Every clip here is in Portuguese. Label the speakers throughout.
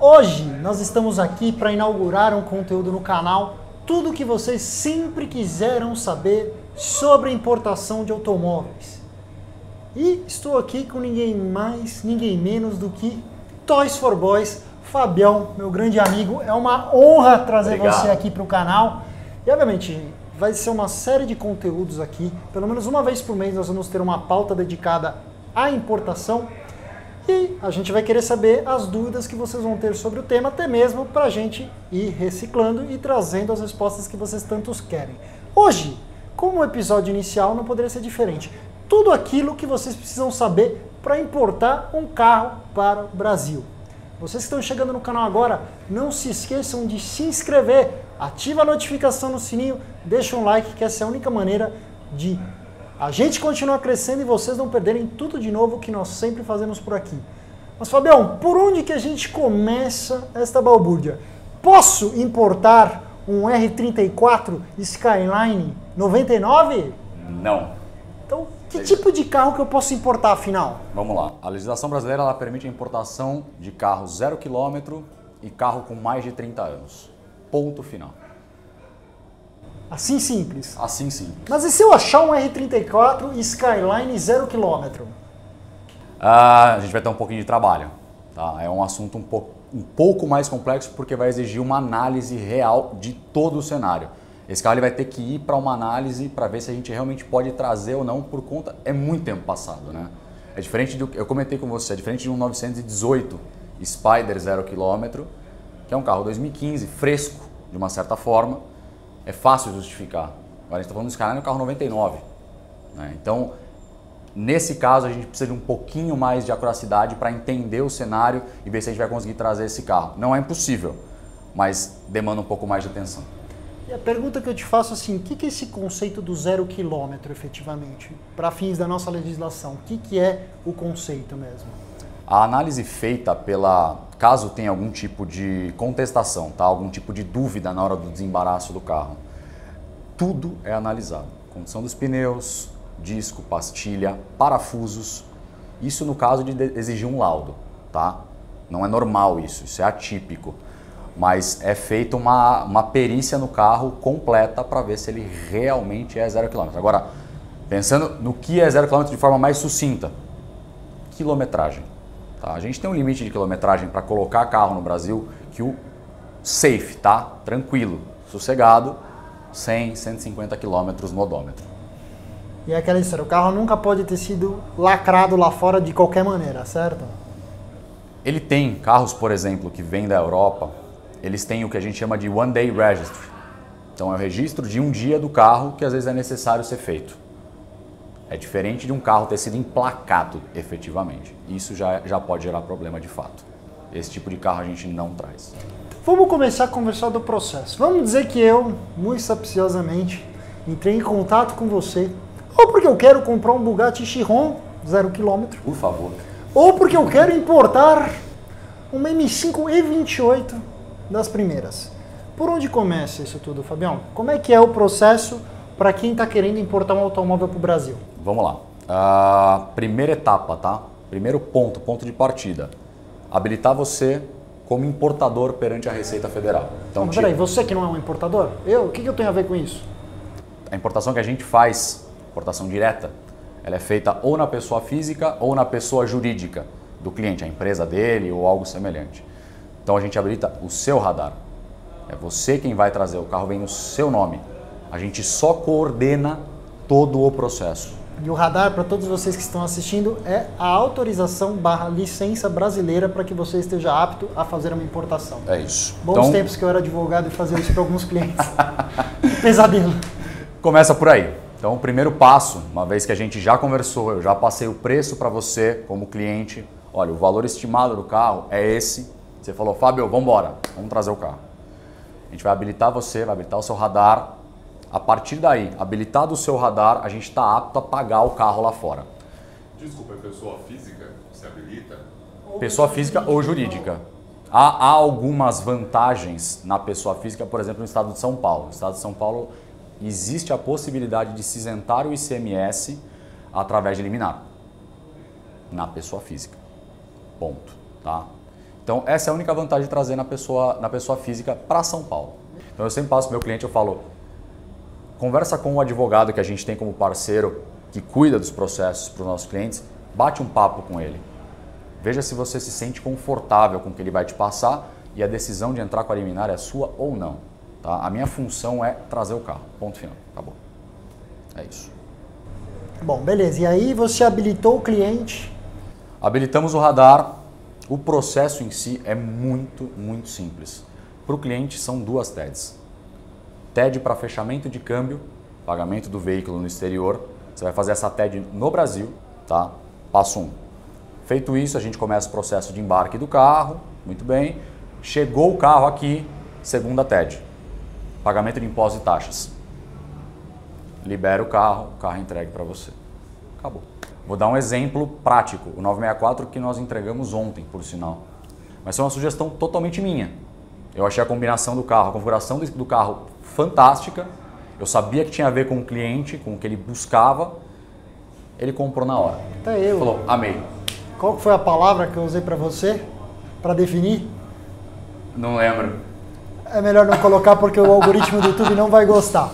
Speaker 1: Hoje nós estamos aqui para inaugurar um conteúdo no canal, tudo o que vocês sempre quiseram saber sobre importação de automóveis. E estou aqui com ninguém mais, ninguém menos do que Toys for Boys, Fabião, meu grande amigo. É uma honra trazer
Speaker 2: Obrigado.
Speaker 1: você aqui para o canal. E obviamente vai ser uma série de conteúdos aqui. Pelo menos uma vez por mês nós vamos ter uma pauta dedicada à importação. E a gente vai querer saber as dúvidas que vocês vão ter sobre o tema, até mesmo para a gente ir reciclando e trazendo as respostas que vocês tantos querem. Hoje, como o episódio inicial, não poderia ser diferente. Tudo aquilo que vocês precisam saber para importar um carro para o Brasil. Vocês que estão chegando no canal agora, não se esqueçam de se inscrever, ativa a notificação no sininho, deixa um like, que essa é a única maneira de a gente continuar crescendo e vocês não perderem tudo de novo que nós sempre fazemos por aqui. Mas Fabião, por onde que a gente começa esta balbúrdia? Posso importar um R34 Skyline 99?
Speaker 2: Não.
Speaker 1: Então, que tipo de carro que eu posso importar afinal?
Speaker 2: Vamos lá. A legislação brasileira ela permite a importação de carro zero quilômetro e carro com mais de 30 anos. Ponto final.
Speaker 1: Assim simples.
Speaker 2: Assim sim.
Speaker 1: Mas e se eu achar um R34 Skyline 0 km?
Speaker 2: Ah, a gente vai ter um pouquinho de trabalho. Tá? É um assunto um, po um pouco mais complexo porque vai exigir uma análise real de todo o cenário. Esse carro ele vai ter que ir para uma análise para ver se a gente realmente pode trazer ou não por conta. É muito tempo passado, né? É diferente do. Eu comentei com você, é diferente de um 918 Spider 0 km, que é um carro 2015, fresco de uma certa forma. É fácil justificar. Agora a gente está falando do Skyline, é um carro 99. Né? Então, Nesse caso, a gente precisa de um pouquinho mais de acuracidade para entender o cenário e ver se a gente vai conseguir trazer esse carro. Não é impossível, mas demanda um pouco mais de atenção.
Speaker 1: E a pergunta que eu te faço assim, o que, que é esse conceito do zero quilômetro efetivamente? Para fins da nossa legislação, o que, que é o conceito mesmo?
Speaker 2: A análise feita pela, caso tenha algum tipo de contestação, tá? algum tipo de dúvida na hora do desembaraço do carro, tudo é analisado. Condição dos pneus, disco, pastilha, parafusos. Isso no caso de exigir um laudo, tá? Não é normal isso, isso é atípico. Mas é feita uma, uma perícia no carro completa para ver se ele realmente é zero quilômetro. Agora, pensando no que é zero quilômetro de forma mais sucinta, quilometragem. Tá? A gente tem um limite de quilometragem para colocar carro no Brasil que o safe, tá? Tranquilo, sossegado, 100, 150 quilômetros no odômetro.
Speaker 1: E é aquela história, o carro nunca pode ter sido lacrado lá fora de qualquer maneira, certo?
Speaker 2: Ele tem carros, por exemplo, que vêm da Europa, eles têm o que a gente chama de One Day Registry. Então é o registro de um dia do carro que às vezes é necessário ser feito. É diferente de um carro ter sido emplacado efetivamente. Isso já, já pode gerar problema de fato. Esse tipo de carro a gente não traz.
Speaker 1: Vamos começar a conversar do processo. Vamos dizer que eu, muito sapiciosamente, entrei em contato com você ou porque eu quero comprar um Bugatti Chiron, zero quilômetro.
Speaker 2: Por favor.
Speaker 1: Ou porque eu quero importar uma M5 E28 das primeiras. Por onde começa isso tudo, Fabião? Como é que é o processo para quem está querendo importar um automóvel para o Brasil?
Speaker 2: Vamos lá. A primeira etapa, tá? Primeiro ponto, ponto de partida. Habilitar você como importador perante a Receita Federal.
Speaker 1: Então, Mas, peraí, você que não é um importador? Eu? O que, que eu tenho a ver com isso?
Speaker 2: A importação que a gente faz importação direta, ela é feita ou na pessoa física ou na pessoa jurídica do cliente, a empresa dele ou algo semelhante. Então a gente habilita o seu radar. É você quem vai trazer, o carro vem no seu nome. A gente só coordena todo o processo.
Speaker 1: E o radar, para todos vocês que estão assistindo, é a autorização barra licença brasileira para que você esteja apto a fazer uma importação.
Speaker 2: É isso.
Speaker 1: Bons então... tempos que eu era advogado e fazia isso para alguns clientes. Pesadelo.
Speaker 2: Começa por aí. Então, o primeiro passo, uma vez que a gente já conversou, eu já passei o preço para você como cliente, olha, o valor estimado do carro é esse. Você falou, Fábio, vamos embora, vamos trazer o carro. A gente vai habilitar você, vai habilitar o seu radar. A partir daí, habilitado o seu radar, a gente está apto a pagar o carro lá fora.
Speaker 3: Desculpa, é pessoa física se habilita?
Speaker 2: Pessoa física ou jurídica. Há, há, algumas vantagens na pessoa física, por exemplo, no estado de São Paulo. No estado de São Paulo, existe a possibilidade de se isentar o ICMS através de liminar na pessoa física. Ponto. Tá? Então, essa é a única vantagem de trazer na pessoa, na pessoa física para São Paulo. Então, eu sempre passo para o meu cliente, eu falo, conversa com o advogado que a gente tem como parceiro, que cuida dos processos para os nossos clientes, bate um papo com ele. Veja se você se sente confortável com o que ele vai te passar e a decisão de entrar com a liminar é sua ou não. Tá? A minha função é trazer o carro. Ponto final. Acabou. É isso.
Speaker 1: Bom, beleza. E aí você habilitou o cliente?
Speaker 2: Habilitamos o radar. O processo em si é muito, muito simples. Para o cliente são duas TEDs. TED para fechamento de câmbio, pagamento do veículo no exterior. Você vai fazer essa TED no Brasil, tá? Passo 1. Um. Feito isso, a gente começa o processo de embarque do carro. Muito bem. Chegou o carro aqui, segunda TED. Pagamento de impostos e taxas. Libera o carro, o carro é entregue para você. Acabou. Vou dar um exemplo prático, o 964 que nós entregamos ontem, por sinal. Mas foi uma sugestão totalmente minha. Eu achei a combinação do carro, a configuração do carro fantástica. Eu sabia que tinha a ver com o cliente, com o que ele buscava. Ele comprou na hora.
Speaker 1: Até eu.
Speaker 2: Falou, amei.
Speaker 1: Qual foi a palavra que eu usei para você? Para definir?
Speaker 2: Não lembro.
Speaker 1: É melhor não colocar porque o algoritmo do YouTube não vai gostar.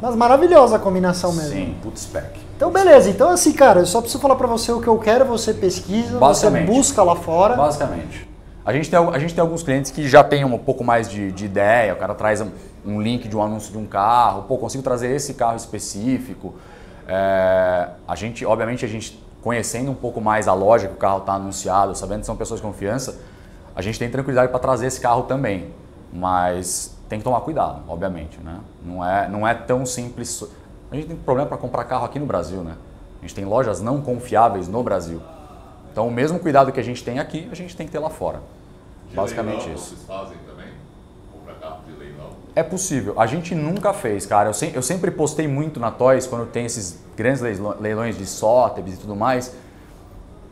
Speaker 1: Mas maravilhosa a combinação mesmo.
Speaker 2: Sim, put spec.
Speaker 1: Então, beleza. Então, assim, cara, eu só preciso falar para você o que eu quero, você pesquisa, você busca lá fora.
Speaker 2: Basicamente. A gente, tem, a gente tem alguns clientes que já tem um pouco mais de, de ideia, o cara traz um, um, link de um anúncio de um carro, pô, consigo trazer esse carro específico. É, a gente, obviamente, a gente conhecendo um pouco mais a loja que o carro está anunciado, sabendo que são pessoas de confiança, a gente tem tranquilidade para trazer esse carro também. Mas tem que tomar cuidado, obviamente, né? Não é, não é tão simples a gente tem problema para comprar carro aqui no Brasil, né? A gente tem lojas não confiáveis no Brasil. Então, o mesmo cuidado que a gente tem aqui, a gente tem que ter lá fora. Basicamente isso.
Speaker 3: Vocês fazem também? Comprar carro de leilão?
Speaker 2: É possível. A gente nunca fez, cara. Eu, se, eu sempre postei muito na Toys quando tem esses grandes leilões de Sotheby's e tudo mais,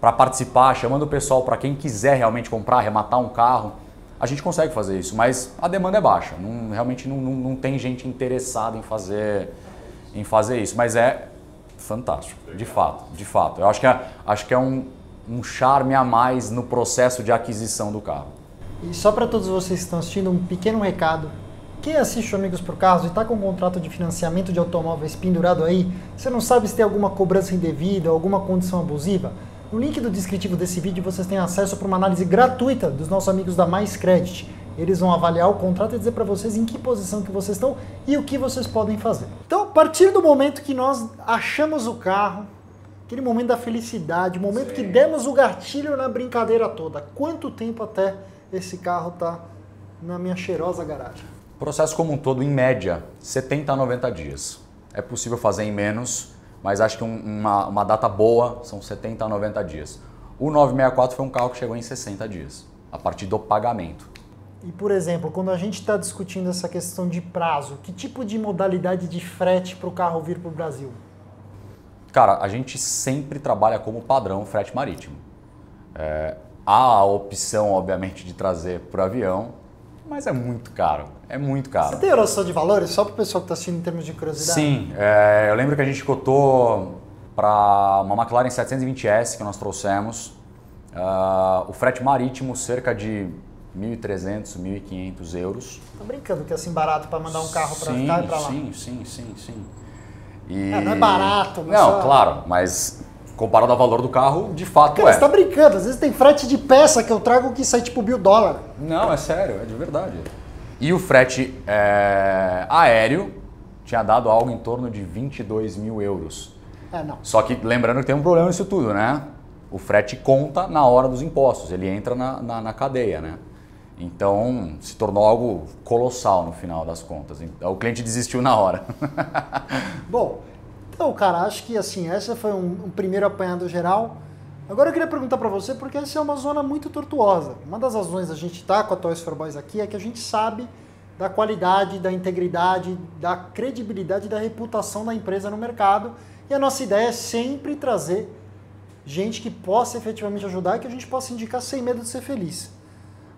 Speaker 2: para participar, chamando o pessoal para quem quiser realmente comprar, arrematar um carro. A gente consegue fazer isso, mas a demanda é baixa. Não, realmente não, não, não tem gente interessada em fazer em fazer isso, mas é fantástico, de fato, de fato. Eu acho que é, acho que é um, um charme a mais no processo de aquisição do carro.
Speaker 1: E só para todos vocês que estão assistindo, um pequeno recado. Quem assiste o Amigos por Carros e está com um contrato de financiamento de automóveis pendurado aí, você não sabe se tem alguma cobrança indevida ou alguma condição abusiva? No link do descritivo desse vídeo vocês têm acesso para uma análise gratuita dos nossos amigos da Mais Credit. Eles vão avaliar o contrato e dizer para vocês em que posição que vocês estão e o que vocês podem fazer. Então, a partir do momento que nós achamos o carro, aquele momento da felicidade, o momento Sim. que demos o gatilho na brincadeira toda, quanto tempo até esse carro tá na minha cheirosa garagem?
Speaker 2: Processo como um todo, em média, 70 a 90 dias. É possível fazer em menos, mas acho que uma, uma data boa são 70 a 90 dias. O 964 foi um carro que chegou em 60 dias, a partir do pagamento.
Speaker 1: E, por exemplo, quando a gente está discutindo essa questão de prazo, que tipo de modalidade de frete para o carro vir para o Brasil?
Speaker 2: Cara, a gente sempre trabalha como padrão frete marítimo. É, há a opção, obviamente, de trazer por avião, mas é muito caro. É muito caro.
Speaker 1: Você tem noção de valores? Só para o pessoal que está assistindo em termos de curiosidade.
Speaker 2: Sim, é, eu lembro que a gente cotou para uma McLaren 720S que nós trouxemos. Uh, o frete marítimo cerca de 1.300, 1.500 euros.
Speaker 1: Tô brincando que é assim barato para mandar um carro para cá e para lá.
Speaker 2: Sim, sim, sim, sim.
Speaker 1: E... É, não é barato.
Speaker 2: Mas não, só... claro, mas comparado ao valor do carro, de fato
Speaker 1: Cara,
Speaker 2: é.
Speaker 1: você tá brincando, às vezes tem frete de peça que eu trago que sai tipo mil dólares.
Speaker 2: Não, é sério, é de verdade. E o frete é, aéreo tinha dado algo em torno de 22 mil euros.
Speaker 1: É, não.
Speaker 2: Só que lembrando que tem um problema nisso tudo, né? O frete conta na hora dos impostos, ele entra na, na, na cadeia, né? Então se tornou algo colossal no final das contas. O cliente desistiu na hora.
Speaker 1: Bom, então, cara, acho que assim, essa foi um, um primeiro apanhado geral. Agora eu queria perguntar para você, porque essa é uma zona muito tortuosa. Uma das razões da gente estar tá com a Toys for Boys aqui é que a gente sabe da qualidade, da integridade, da credibilidade, da reputação da empresa no mercado. E a nossa ideia é sempre trazer gente que possa efetivamente ajudar e que a gente possa indicar sem medo de ser feliz.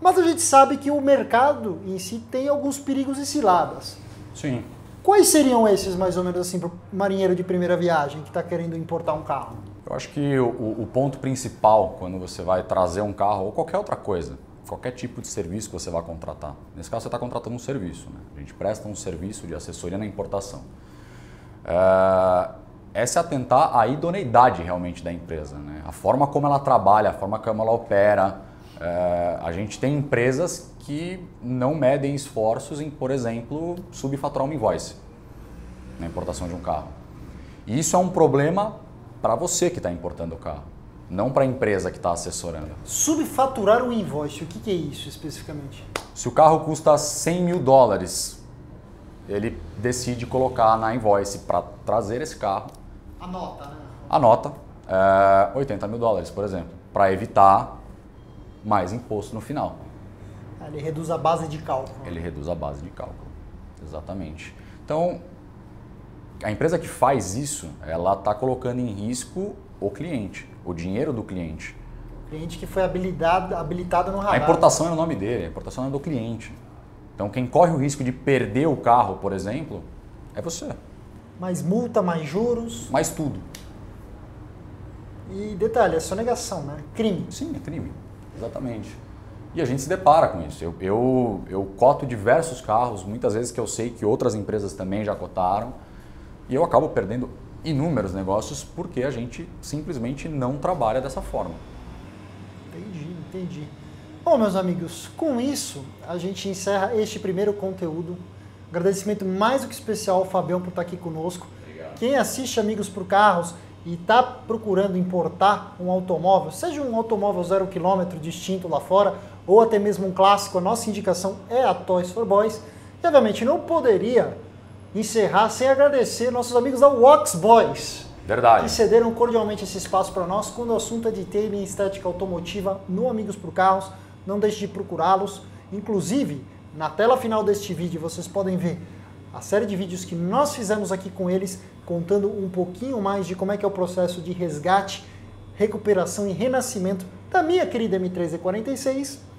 Speaker 1: Mas a gente sabe que o mercado em si tem alguns perigos e ciladas.
Speaker 2: Sim.
Speaker 1: Quais seriam esses, mais ou menos assim, para o marinheiro de primeira viagem que está querendo importar um carro?
Speaker 2: Eu acho que o, o, ponto principal quando você vai trazer um carro ou qualquer outra coisa, qualquer tipo de serviço que você vai contratar. Nesse caso, você está contratando um serviço. Né? A gente presta um serviço de assessoria na importação. É, é se atentar à idoneidade realmente da empresa, né? a forma como ela trabalha, a forma como ela opera. É, a gente tem empresas que não medem esforços em, por exemplo, subfaturar uma invoice na importação de um carro. E isso é um problema para você que está importando o carro, não para a empresa que está assessorando.
Speaker 1: Subfaturar o invoice, o que, que é isso especificamente?
Speaker 2: Se o carro custa 100 mil dólares, ele decide colocar na invoice para trazer esse carro.
Speaker 1: A nota, né?
Speaker 2: A nota, é, 80 mil dólares, por exemplo, para evitar mais imposto no final.
Speaker 1: Ele reduz a base de cálculo.
Speaker 2: Ele reduz a base de cálculo, exatamente. Então, a empresa que faz isso, ela está colocando em risco o cliente, o dinheiro do cliente.
Speaker 1: Cliente que foi habilitado, habilitado no radar.
Speaker 2: A importação é o nome dele, a importação é do cliente. Então, quem corre o risco de perder o carro, por exemplo, é você.
Speaker 1: Mais multa, mais juros.
Speaker 2: Mais tudo.
Speaker 1: E detalhe, é sonegação, né? Crime.
Speaker 2: Sim, é crime. Exatamente. E a gente se depara com isso. Eu, eu, eu coto diversos carros, muitas vezes que eu sei que outras empresas também já cotaram, e eu acabo perdendo inúmeros negócios porque a gente simplesmente não trabalha dessa forma.
Speaker 1: Entendi, entendi. Bom, meus amigos, com isso a gente encerra este primeiro conteúdo. Agradecimento mais do que especial ao Fabião por estar aqui conosco.
Speaker 3: Obrigado.
Speaker 1: Quem assiste Amigos por Carros e está procurando importar um automóvel, seja um automóvel zero quilômetro distinto lá fora, ou até mesmo um clássico, a nossa indicação é a Toys for Boys. E obviamente não poderia encerrar sem agradecer nossos amigos da Wax Boys
Speaker 2: Verdade.
Speaker 1: que cederam cordialmente esse espaço para nós quando o assunto é de tema e estética automotiva no Amigos por Carros. Não deixe de procurá-los. Inclusive, na tela final deste vídeo vocês podem ver a série de vídeos que nós fizemos aqui com eles, contando um pouquinho mais de como é que é o processo de resgate, recuperação e renascimento da minha querida M3E46